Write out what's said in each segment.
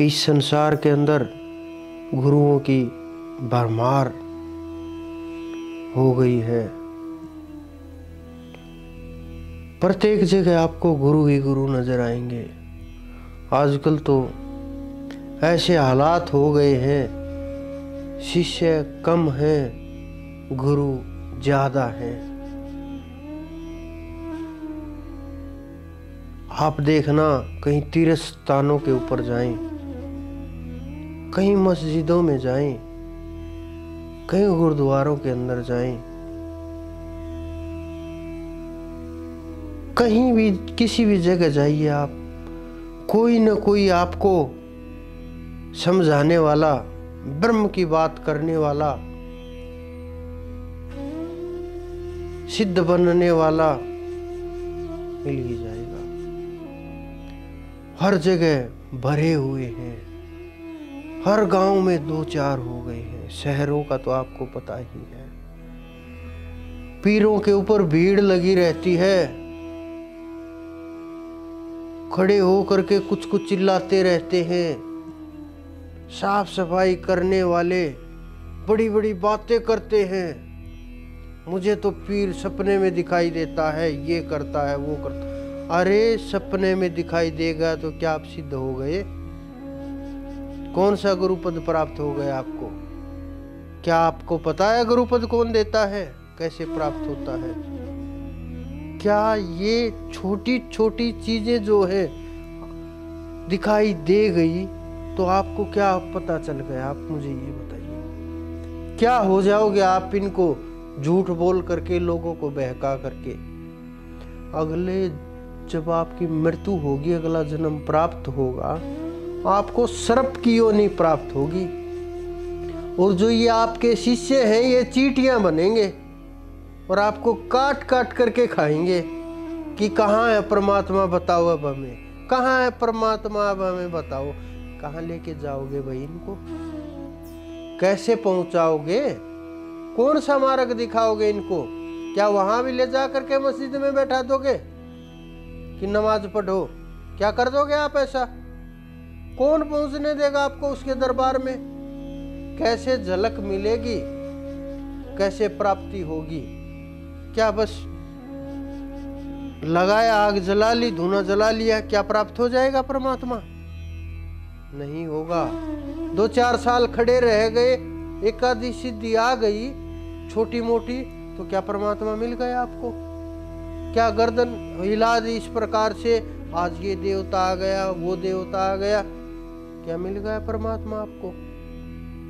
इस संसार के अंदर गुरुओं की भरमार हो गई है। प्रत्येक जगह आपको गुरु ही गुरु नज़र आएँगे। आजकल तो ऐसे हालात हो गए हैं, शिष्य कम हैं, गुरु ज़्यादा हैं। आप देखना, कहीं तीर्थ स्थानों के ऊपर जाएँ। कहीं मस्जिदों में जाएँ, कहीं गुरुद्वारों के अंदर जाएँ, कहीं भी, किसी भी जगह जाइए आप। कोई न कोई आपको समझाने वाला, ब्रह्म की बात करने वाला, सिद्ध बनने वाला मिल ही जाएगा। हर जगह भरे हुए हैं। हर गाँव में दो चार हो गए हैं। शहरों का तो आपको पता ही है। पीरों के ऊपर भीड़ लगी रहती है। खड़े हो करके कुछ कुछ चिल्लाते रहते हैं। साफ़ सफ़ाई करने वाले बड़ी बड़ी बातें करते हैं। मुझे तो पीर सपने में दिखाई देता है, ये करता है, वो करता अरे, सपने में दिखाई देगा तो क्या आप सिद्ध हो गए? कौन सा गुरुपद प्राप्त हो गया आपको? क्या आपको पता है गुरुपद कौन देता है? कैसे प्राप्त होता है? क्या ये छोटी छोटी चीज़ें जो है दिखाई दे गई तो आपको क्या पता चल गया? आप मुझे ये बताइए। क्या हो जाओगे आप इनको झूठ बोल करके, लोगों को बहका करके? अगले जब आपकी मृत्यु होगी, अगला जन्म प्राप्त होगा आपको सर्प की योनि प्राप्त होगी। और जो ये आपके शिष्य हैं, ये चीटियाँ बनेंगे और आपको काट काट करके खाएँगे कि कहाँ है परमात्मा, बताओ अब हमें। कहाँ है परमात्मा, अब हमें बताओ। कहाँ लेके जाओगे भाई इनको? कैसे पहुंचाओगे? कौन सा मार्ग दिखाओगे इनको? क्या वहाँ भी ले जा करके मस्जिद में बैठा दोगे? कि नमाज़ पढ़ो। क्या कर दोगे आप ऐसा? कौन पहुँचने देगा आपको उसके दरबार में? कैसे झलक मिलेगी? कैसे प्राप्ति होगी? क्या बस लगाया, आग जला ली धुना जला लिया, क्या प्राप्त हो जाएगा परमात्मा? नहीं होगा। दो चार साल खड़े रह गए, एक सिद्धि आ गई छोटी मोटी तो क्या परमात्मा मिल गया आपको? क्या गर्दन हिला दी इस प्रकार से? आज ये देवता आ गया, वो देवता आ गया क्या मिल गया परमात्मा आपको?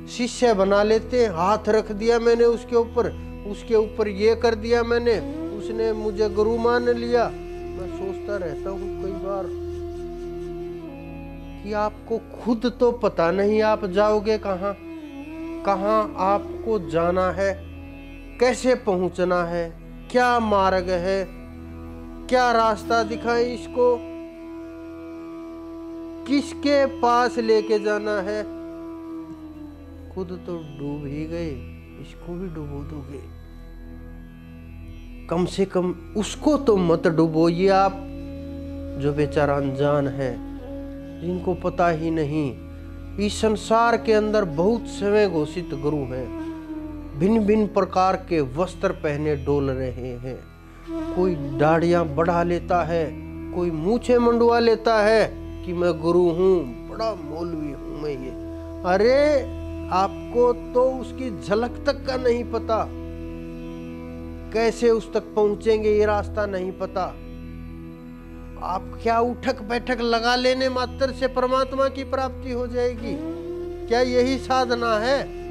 शिष्य बना लेते, हाथ रख दिया मैंने उसके ऊपर उसके ऊपर ये कर दिया मैंने, उसने मुझे गुरु मान लिया। मैं सोचता रहता हूँ कई बार कि आपको खुद तो पता नहीं आप जाओगे कहाँ कहाँ आपको जाना है, कैसे पहुँचना है, क्या मार्ग है, क्या रास्ता दिखाए इसको? किसके पास लेके जाना है? खुद तो डूब ही गए, इसको भी डूबो दोगे। कम से कम उसको तो मत डूबो ये आप, जो बेचारा अनजान है, जिनको पता ही नहीं। इस संसार के अंदर बहुत समय घोषित गुरु हैं भिन्न भिन्न प्रकार के वस्त्र पहने डोल रहे हैं। कोई दाढ़ियाँ बढ़ा लेता है, कोई मूछे मंडवा लेता है कि मैं गुरु हूँ, बड़ा मौलवी हूँ मैं ये। अरे, आपको तो उसकी झलक तक का नहीं पता। कैसे उस तक पहुँचेंगे ये रास्ता नहीं पता। आप क्या उठक बैठक लगा लेने मात्र से परमात्मा की प्राप्ति हो जाएगी? क्या यही साधना है?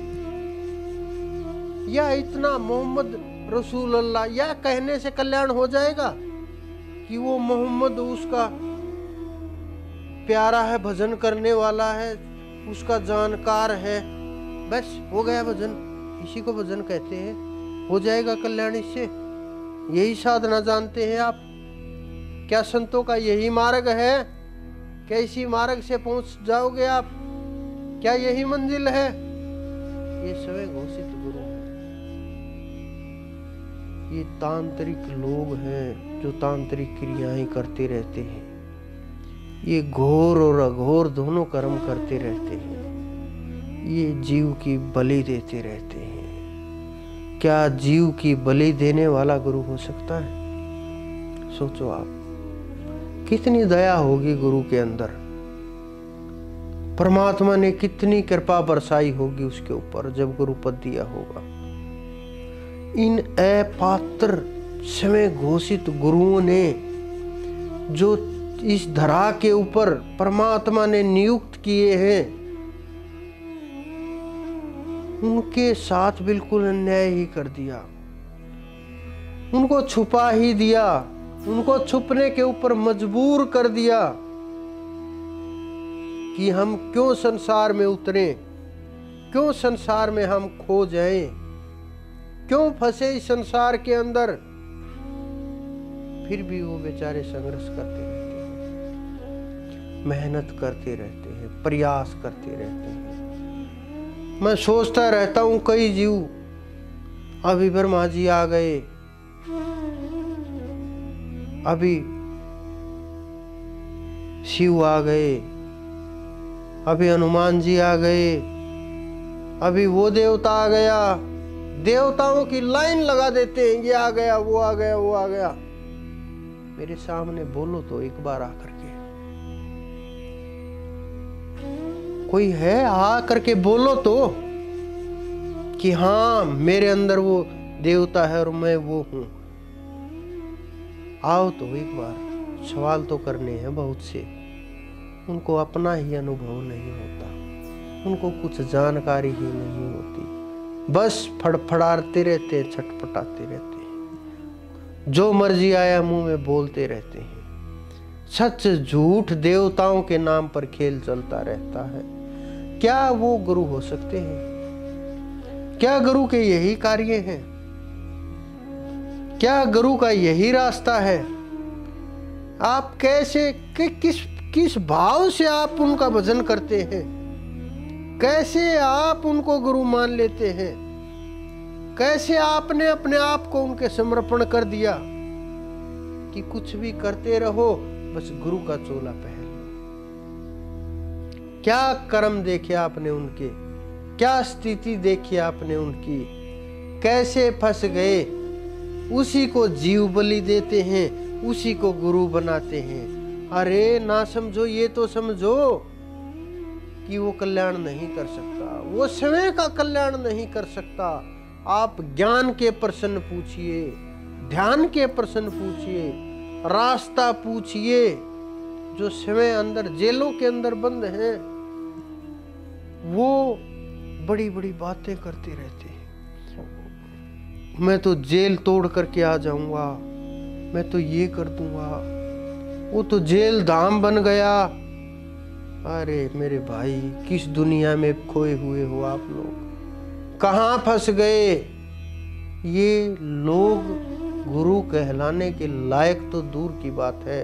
या इतना मोहम्मद रसूल अल्लाह या कहने से कल्याण हो जाएगा कि वो मोहम्मद उसका प्यारा है, भजन करने वाला है, उसका जानकार है। बस, हो गया भजन। इसी को भजन कहते हैं। हो जाएगा कल्याण इससे। यही साधना जानते हैं आप। क्या संतों का यही मार्ग है? क्या इसी मार्ग से पहुँच जाओगे आप? क्या यही मंजिल है? ये स्वयं घोषित गुरु है। ये तांत्रिक लोग हैं जो तांत्रिक क्रियाएँ करते रहते हैं। ये घोर और अघोर दोनों कर्म करते रहते हैं। ये जीव की बलि देते रहते हैं। क्या जीव की बलि देने वाला गुरु हो सकता है? सोचो आप, कितनी दया होगी गुरु के अंदर। परमात्मा ने कितनी कृपा बरसाई होगी उसके ऊपर जब गुरु पद दिया होगा। इन अपात्र समय घोषित गुरुओं ने जो इस धरा के ऊपर परमात्मा ने नियुक्त किए हैं। उनके साथ बिल्कुल अन्याय ही कर दिया। उनको छुपा ही दिया। उनको छुपने के ऊपर मजबूर कर दिया कि हम क्यों संसार में उतरे? क्यों संसार में हम खो जाएँ? क्यों फंसे इस संसार के अंदर? फिर भी वो बेचारे संघर्ष करते हैं मेहनत करते रहते हैं, प्रयास करते रहते हैं। मैं सोचता रहता हूँ, कई जीव, अभी ब्रह्मा जी आ गए। अभी शिव आ गए। अभी हनुमान जी आ गए। अभी वो देवता आ गया। देवताओं की लाइन लगा देते हैं, ये आ गया, वो आ गया, वो आ गया। मेरे सामने बोलो तो एक बार आकर कोई है? आ करके बोलो तो कि हाँ मेरे अंदर वो देवता है और मैं वो हूँ। आओ तो एक बार सवाल तो करने हैं बहुत से। उनको अपना ही अनुभव नहीं होता। उनको कुछ जानकारी ही नहीं होती। बस फड़फड़ाते रहते छटपटाते रहते हैं। जो मर्ज़ी आया मुँह में बोलते रहते हैं। सच झूठ देवताओं के नाम पर खेल चलता रहता है। क्या वो गुरु हो सकते हैं? क्या गुरु के यही कार्य हैं? क्या गुरु का यही रास्ता है? आप कैसे कि, किस किस भाव से आप उनका भजन करते हैं? कैसे आप उनको गुरु मान लेते हैं? कैसे आपने अपने आप को उनके समर्पण कर दिया? कि कुछ भी करते रहो बस गुरु का चोला पहन। क्या कर्म देखे आपने उनके? क्या स्थिति देखी आपने उनकी? कैसे फंस गए? उसी को जीव बलि देते हैं, उसी को गुरु बनाते हैं। अरे ना समझो, ये तो समझो कि वो कल्याण नहीं कर सकता। वो स्वयं का कल्याण नहीं कर सकता। आप ज्ञान के प्रश्न पूछिए, ध्यान के प्रश्न पूछिए, रास्ता पूछिए, जो स्वयं अंदर, जेलों के अंदर बंद हैं। वो बड़ी बड़ी बातें करते रहते हैं। मैं तो जेल तोड़ करके आ जाऊँगा, मैं तो ये कर दूँगा, वो तो जेल धाम बन गया। अरे मेरे भाई, किस दुनिया में खोए हुए हो आप लोग? कहाँ फंस गए? ये लोग गुरु कहलाने के लायक तो दूर की बात है।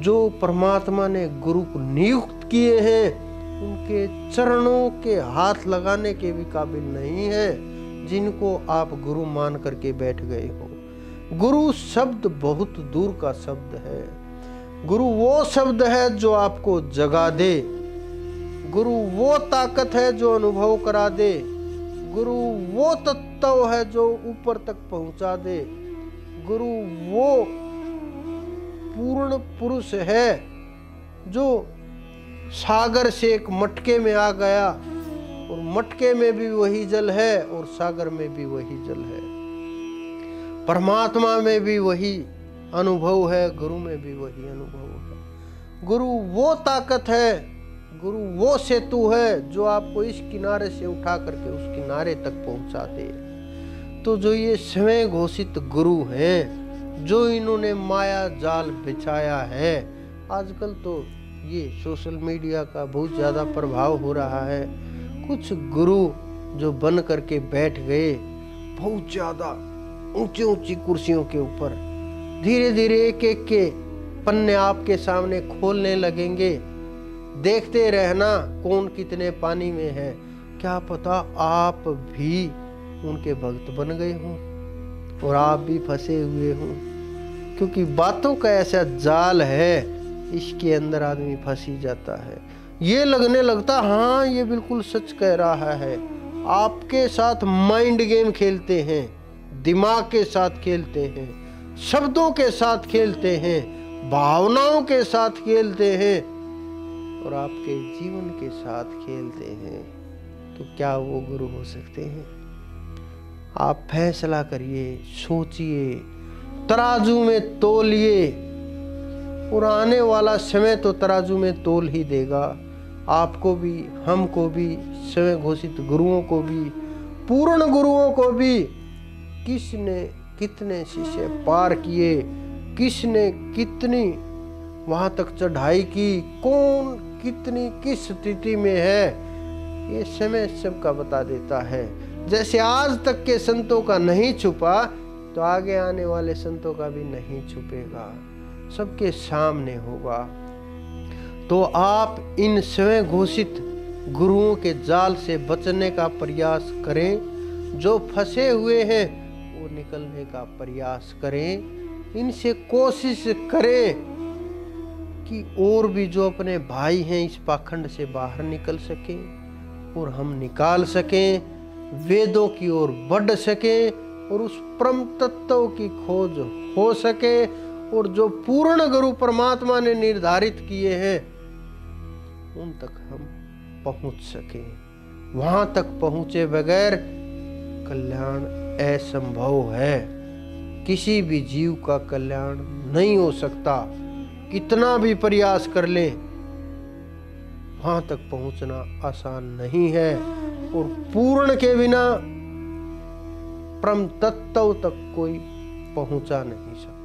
जो परमात्मा ने गुरु को नियुक्त किए हैं उनके चरणों के हाथ लगाने के भी काबिल नहीं है, जिनको आप गुरु मान करके बैठ गए हो। गुरु शब्द बहुत दूर का शब्द है। गुरु वो शब्द है जो आपको जगा दे। गुरु वो ताकत है जो अनुभव करा दे। गुरु वो तत्व है जो ऊपर तक पहुँचा दे। गुरु वो पूर्ण पुरुष है जो सागर से एक मटके में आ गया। और मटके में भी वही जल है और सागर में भी वही जल है। परमात्मा में भी वही अनुभव है, गुरु में भी वही अनुभव है। गुरु वो ताकत है, गुरु वो सेतु है, जो आपको इस किनारे से उठा करके उस किनारे तक पहुँचा दे तो जो ये स्वयं घोषित गुरु हैं, जो इन्होंने माया जाल बिछाया है, आजकल तो ये सोशल मीडिया का बहुत ज़्यादा प्रभाव हो रहा है। कुछ गुरु जो बन करके बैठ गए, बहुत ज़्यादा ऊँची ऊँची कुर्सियों के ऊपर धीरे धीरे एक एक के पन्ने आपके सामने खोलने लगेंगे। देखते रहना कौन कितने पानी में है। क्या पता आप भी उनके भक्त बन गए हों और आप भी फंसे हुए हों। क्योंकि बातों का ऐसा जाल है इसके अंदर आदमी फंसी जाता है। ये लगने लगता हाँ ये बिल्कुल सच कह रहा है। आपके साथ माइंड गेम खेलते हैं, दिमाग के साथ खेलते हैं, शब्दों के साथ खेलते हैं, भावनाओं के साथ खेलते हैं और आपके जीवन के साथ खेलते हैं। तो क्या वो गुरु हो सकते हैं? आप फैसला करिए, सोचिए, तराजू में तोलिए और आने वाला समय तो तराजू में तोल ही देगा। आपको भी, हमको भी स्वयं घोषित गुरुओं को भी, पूर्ण गुरुओं को भी। किसने कितने शिष्य पार किए? किसने कितनी वहाँ तक चढ़ाई की? कौन कितनी किस स्थिति में है? ये समय सबका बता देता है। जैसे आज तक के संतों का नहीं छुपा तो आगे आने वाले संतों का भी नहीं छुपेगा। सबके सामने होगा। तो आप इन स्वयं घोषित गुरुओं के जाल से बचने का प्रयास करें। जो फंसे हुए हैं, वो निकलने का प्रयास करें। इनसे कोशिश करें कि और भी जो अपने भाई हैं, इस पाखंड से बाहर निकल सके और हम निकाल सकें। वेदों की ओर बढ़ सकें और उस परम तत्व की खोज हो सके। और जो पूर्ण गुरु परमात्मा ने निर्धारित किए हैं, उन तक हम पहुँच सके। वहाँ तक पहुँचे बगैर कल्याण असंभव है। किसी भी जीव का कल्याण नहीं हो सकता। कितना भी प्रयास कर ले, वहाँ तक पहुँचना आसान नहीं है। और पूर्ण के बिना परम तत्व तक कोई पहुँचा नहीं सकता।